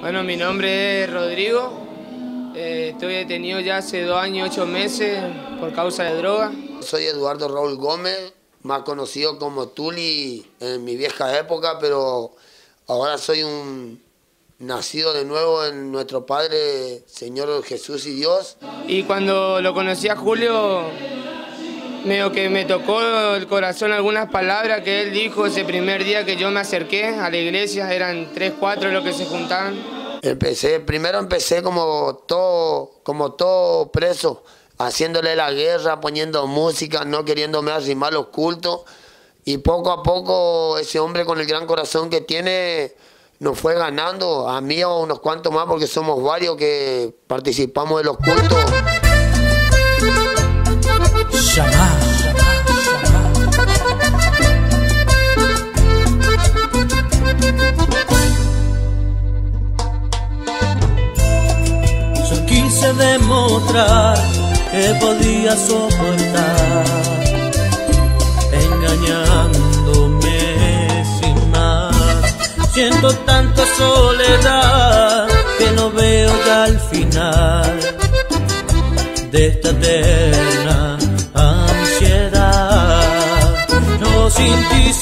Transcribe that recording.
Bueno, mi nombre es Rodrigo. Eh, estoy detenido ya hace dos años y ocho meses por causa de droga. Soy Eduardo Raúl Gómez, más conocido como Tuli en mi vieja época, pero ahora soy un nacido de nuevo en nuestro Padre, Señor Jesús y Dios. Y cuando lo conocí a Julio, medio que me tocó el corazón algunas palabras que él dijo ese primer día que yo me acerqué a la iglesia, eran tres, cuatro los que se juntaban. Empecé, primero empecé como todo, como todo preso, haciéndole la guerra, poniendo música, no queriéndome arrimar los cultos. Y poco a poco ese hombre con el gran corazón que tiene nos fue ganando, a mí o unos cuantos más, porque somos varios que participamos de los cultos. Yo quise demostrar que podía soportar, engañándome sin más. Siento tanta soledad que no veo ya el final de esta eterna sin ti,